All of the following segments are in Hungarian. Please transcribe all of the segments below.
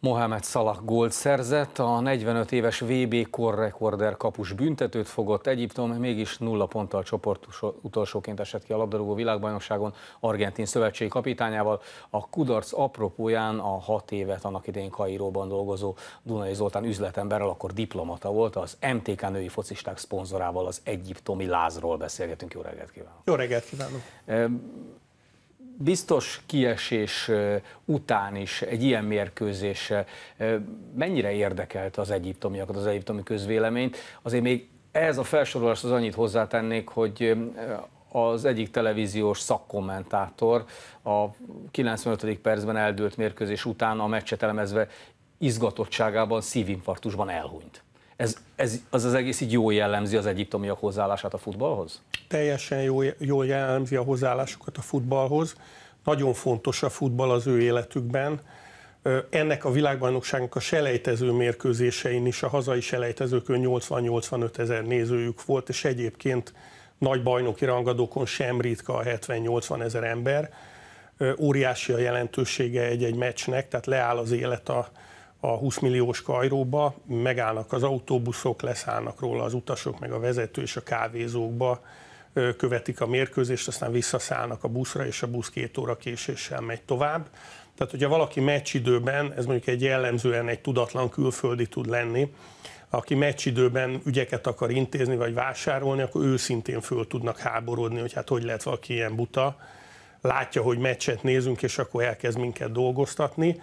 Mohamed Salah gólt szerzett, a 45 éves VB korrekorder kapus büntetőt fogott, Egyiptom mégis nulla ponttal csoport utolsóként esett ki a labdarúgó világbajnokságon Argentin szövetségi kapitányával. A kudarc apropóján a hat évet annak idején Kairóban dolgozó Dunai Zoltán üzletemberrel, akkor diplomata volt, az MTK női focisták szponzorával, az egyiptomi lázról beszélgetünk. Jó reggelt kívánok! Jó reggelt kívánok! Biztos kiesés után is egy ilyen mérkőzés mennyire érdekelt az egyiptomiakat, az egyiptomi közvéleményt. Azért még ez a felsorolás az annyit hozzátennék, hogy az egyik televíziós szakkommentátor a 95. percben eldőlt mérkőzés után a meccset elemezve izgatottságában, szívinfarktusban elhunyt. Ez, ez az az egész így jól jellemzi az egyiptomiak hozzáállását a futballhoz? Teljesen jól, jól jellemzi a hozzáállásukat a futballhoz. Nagyon fontos a futball az ő életükben. Ennek a világbajnokságnak a selejtező mérkőzésein is, a hazai selejtezőkön 80-85 ezer nézőjük volt, és egyébként nagy bajnoki rangadókon sem ritka a 70-80 ezer ember. Óriási a jelentősége egy-egy meccsnek, tehát leáll az élet a, a 20 milliós kajróba, megállnak az autóbuszok, leszállnak róla az utasok, meg a vezető és a kávézókba, követik a mérkőzést, aztán visszaszállnak a buszra, és a busz két óra késéssel megy tovább. Tehát, hogyha valaki meccsidőben, ez mondjuk egy jellemzően egy tudatlan külföldi tud lenni, aki meccsidőben ügyeket akar intézni vagy vásárolni, akkor őszintén föl tudnak háborodni, hogy hát hogy lehet valaki ilyen buta, látja, hogy meccset nézünk, és akkor elkezd minket dolgoztatni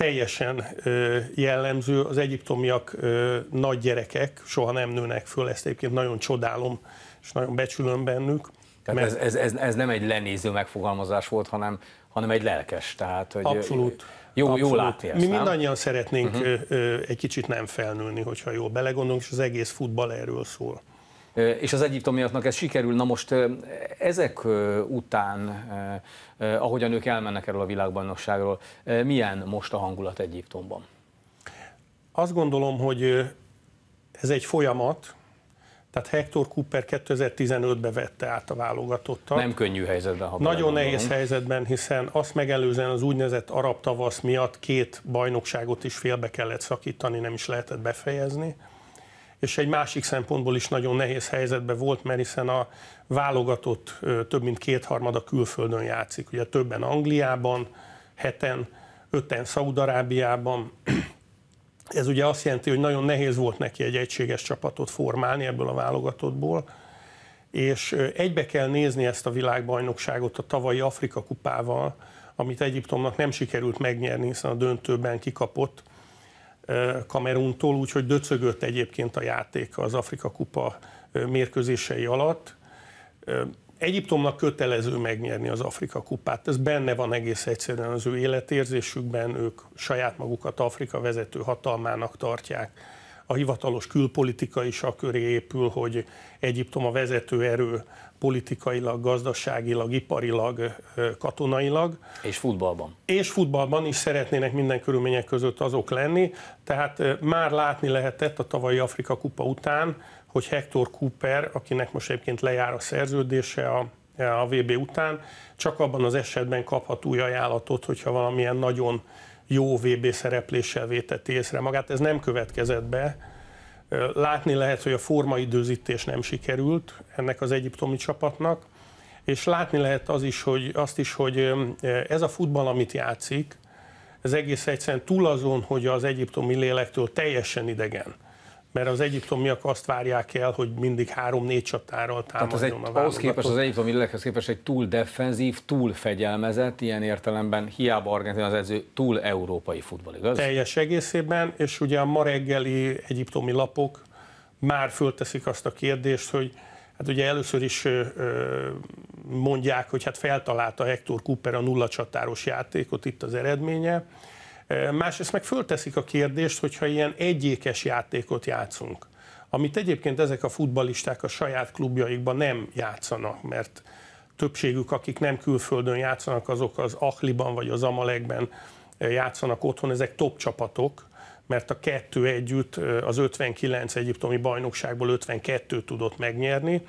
teljesen jellemző, az egyiptomiak nagy gyerekek, soha nem nőnek föl, ezt egyébként nagyon csodálom, és nagyon becsülöm bennük. Tehát mert... ez, ez, ez, nem egy lenéző megfogalmazás volt, hanem, hanem egy lelkes. Tehát, hogy Abszolút. Jó, Abszolút. jó látni ezt, Mi nem? mindannyian szeretnénk uh-huh. egy kicsit nem felnőni, hogyha jól belegondolunk, és az egész futball erről szól és az egyiptomiaknak ez sikerül. Na most ezek után, ahogyan ők elmennek erről a világbajnokságról, milyen most a hangulat Egyiptomban? Azt gondolom, hogy ez egy folyamat, tehát Hector Cooper 2015-ben vette át a válogatottat. Nem könnyű helyzetben, ha Nagyon nehéz helyzetben, hiszen azt megelőzően az úgynevezett arab tavasz miatt két bajnokságot is félbe kellett szakítani, nem is lehetett befejezni és egy másik szempontból is nagyon nehéz helyzetben volt, mert hiszen a válogatott több mint kétharmada külföldön játszik. Ugye többen Angliában, heten, öten Szaudarábiában. Ez ugye azt jelenti, hogy nagyon nehéz volt neki egy egységes csapatot formálni ebből a válogatottból, és egybe kell nézni ezt a világbajnokságot a tavalyi Afrika kupával, amit Egyiptomnak nem sikerült megnyerni, hiszen a döntőben kikapott Kameruntól, úgyhogy döcögött egyébként a játék az Afrika Kupa mérkőzései alatt. Egyiptomnak kötelező megnyerni az Afrika kupát. Ez benne van egész egyszerűen az ő életérzésükben, ők saját magukat Afrika vezető hatalmának tartják a hivatalos külpolitika is a köré épül, hogy Egyiptom a vezető erő politikailag, gazdaságilag, iparilag, katonailag. És futballban. És futballban is szeretnének minden körülmények között azok lenni. Tehát már látni lehetett a tavalyi Afrika kupa után, hogy Hector Cooper, akinek most egyébként lejár a szerződése a, a VB után, csak abban az esetben kaphat új ajánlatot, hogyha valamilyen nagyon jó VB szerepléssel vétett észre magát. Ez nem következett be. Látni lehet, hogy a formaidőzítés nem sikerült ennek az egyiptomi csapatnak, és látni lehet az is, hogy, azt is, hogy ez a futball, amit játszik, ez egész egyszerűen túl azon, hogy az egyiptomi lélektől teljesen idegen mert az egyiptomiak azt várják el, hogy mindig három-négy csatárral támadjon Tehát az egy, ahhoz képest az egyiptomi lélekhez képest egy túl defenzív, túl fegyelmezett, ilyen értelemben hiába Argentin az edző, túl európai futball, igaz? Teljes egészében, és ugye a ma reggeli egyiptomi lapok már fölteszik azt a kérdést, hogy hát ugye először is mondják, hogy hát feltalálta Hector Cooper a nulla csatáros játékot, itt az eredménye, Másrészt meg fölteszik a kérdést, hogyha ilyen egyékes játékot játszunk, amit egyébként ezek a futbalisták a saját klubjaikban nem játszanak, mert többségük, akik nem külföldön játszanak, azok az Ahliban vagy az Amalekben játszanak otthon, ezek top csapatok, mert a kettő együtt az 59 egyiptomi bajnokságból 52 tudott megnyerni.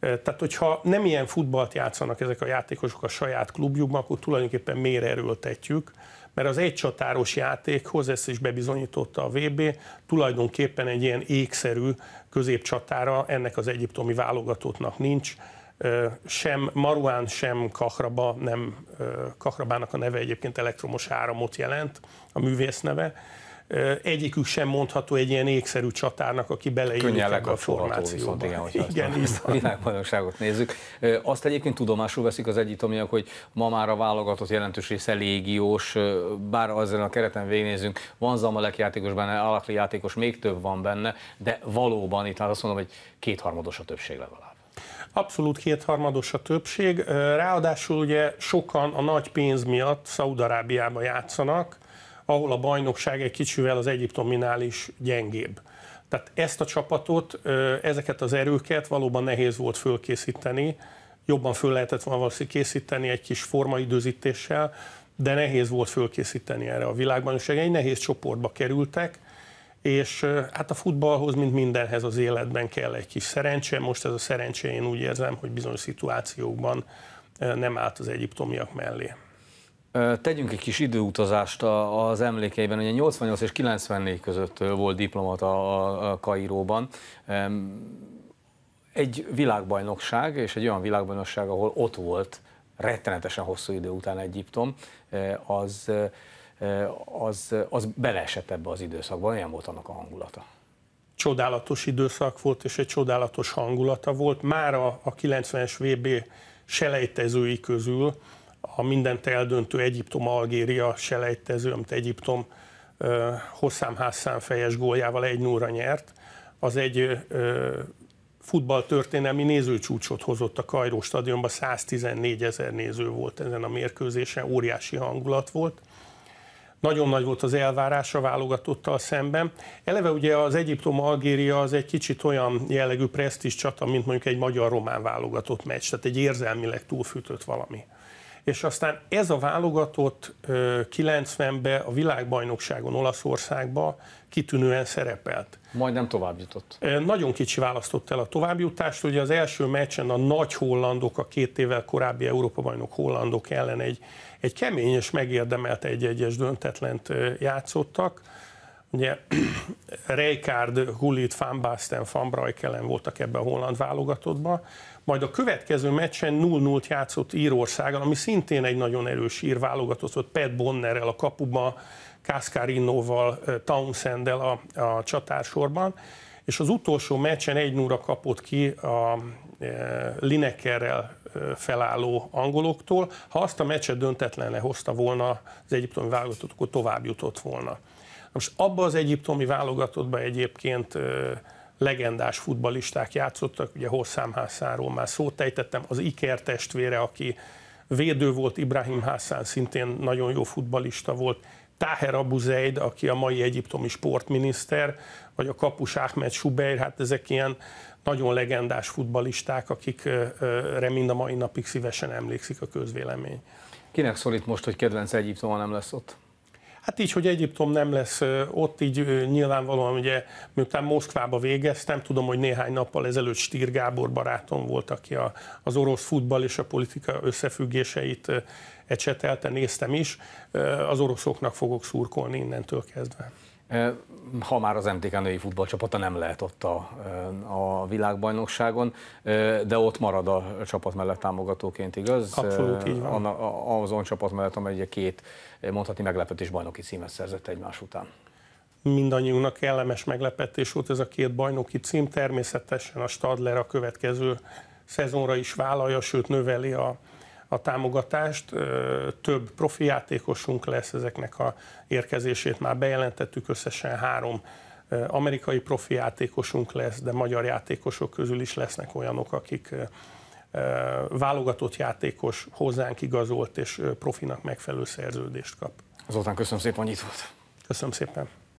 Tehát, hogyha nem ilyen futballt játszanak ezek a játékosok a saját klubjukban, akkor tulajdonképpen miért erőltetjük, mert az egycsatáros játékhoz, ezt is bebizonyította a VB, tulajdonképpen egy ilyen ékszerű középcsatára ennek az egyiptomi válogatottnak nincs, sem Maruán, sem Kahraba, nem Kahrabának a neve egyébként elektromos áramot jelent, a művész neve, egyikük sem mondható egy ilyen ékszerű csatárnak, aki beleillik ebbe a formációba. Viszont igen, hogyha igen, a világbajnokságot nézzük. Azt egyébként tudomásul veszik az egyitomiak, hogy ma már a válogatott jelentős része légiós, bár azon a kereten végignézünk, van Zamalek játékos benne, Alakli játékos, még több van benne, de valóban itt hát azt mondom, hogy kétharmados a többség legalább. Abszolút kétharmados a többség, ráadásul ugye sokan a nagy pénz miatt Szaudarábiába játszanak, ahol a bajnokság egy kicsivel az egyiptominál is gyengébb. Tehát ezt a csapatot, ezeket az erőket valóban nehéz volt fölkészíteni, jobban föl lehetett volna valószínűleg készíteni egy kis formaidőzítéssel, de nehéz volt fölkészíteni erre a világbajnokság. Egy nehéz csoportba kerültek, és hát a futballhoz, mint mindenhez az életben kell egy kis szerencse. Most ez a szerencse én úgy érzem, hogy bizonyos szituációkban nem állt az egyiptomiak mellé. Tegyünk egy kis időutazást az emlékeiben. Ugye 88 és 94 között volt diplomata a Kairóban. Egy világbajnokság, és egy olyan világbajnokság, ahol ott volt rettenetesen hosszú idő után Egyiptom, az, az, az beleesett ebbe az időszakba. Olyan volt annak a hangulata? Csodálatos időszak volt, és egy csodálatos hangulata volt. Már a, a 90-es VB selejtezői közül a mindent eldöntő Egyiptom-Algéria selejtező, amit Egyiptom Hosszám Hassan fejes góljával egy 0 nyert, az egy futballtörténelmi nézőcsúcsot hozott a Kajró stadionba, 114 ezer néző volt ezen a mérkőzésen, óriási hangulat volt. Nagyon nagy volt az elvárás a válogatottal szemben. Eleve ugye az Egyiptom-Algéria az egy kicsit olyan jellegű presztis csata, mint mondjuk egy magyar-román válogatott meccs, tehát egy érzelmileg túlfűtött valami és aztán ez a válogatott 90-ben a világbajnokságon Olaszországba kitűnően szerepelt. Majdnem tovább jutott. Nagyon kicsi választott el a továbbjutást, ugye az első meccsen a nagy hollandok, a két évvel korábbi Európa-bajnok hollandok ellen egy, egy kemény és megérdemelt egy-egyes döntetlent játszottak. Ugye Rijkaard, Gullit, Van Basten, Van Breukelen voltak ebbe a holland válogatottba, majd a következő meccsen 0-0-t játszott Írországgal, ami szintén egy nagyon erős ír válogatott, Pet Bonnerrel a kapuba, Cascarinoval, Townsenddel a, a csatársorban, és az utolsó meccsen egy 0 kapott ki a Linekerrel felálló angoloktól. Ha azt a meccset döntetlenre hozta volna az egyiptomi válogatott, akkor tovább jutott volna. Most abba az egyiptomi válogatottba egyébként legendás futbalisták játszottak, ugye Hosszám Hassanról már szót ejtettem, az Iker testvére, aki védő volt, Ibrahim Hassan szintén nagyon jó futbalista volt, Taher Abu Zaid, aki a mai egyiptomi sportminiszter, vagy a kapus Ahmed Shubeir, hát ezek ilyen nagyon legendás futbalisták, akikre mind a mai napig szívesen emlékszik a közvélemény. Kinek szólít most, hogy kedvenc Egyiptom nem lesz ott? Hát így, hogy Egyiptom nem lesz ott, így nyilvánvalóan ugye, miután Moszkvába végeztem, tudom, hogy néhány nappal ezelőtt Stír Gábor barátom volt, aki a, az orosz futball és a politika összefüggéseit ecsetelte, néztem is. Az oroszoknak fogok szurkolni innentől kezdve ha már az MTK női futballcsapata nem lehet ott a, a világbajnokságon, de ott marad a csapat mellett támogatóként, igaz? Abszolút így van. Azon csapat mellett, amely két mondhatni meglepetés bajnoki címet szerzett egymás után. Mindannyiunknak kellemes meglepetés volt ez a két bajnoki cím. Természetesen a Stadler a következő szezonra is vállalja, sőt növeli a, a támogatást. Több profi játékosunk lesz, ezeknek a érkezését már bejelentettük, összesen három amerikai profi játékosunk lesz, de magyar játékosok közül is lesznek olyanok, akik válogatott játékos hozzánk igazolt és profinak megfelelő szerződést kap. Azután köszönöm szépen, hogy itt volt. Köszönöm szépen.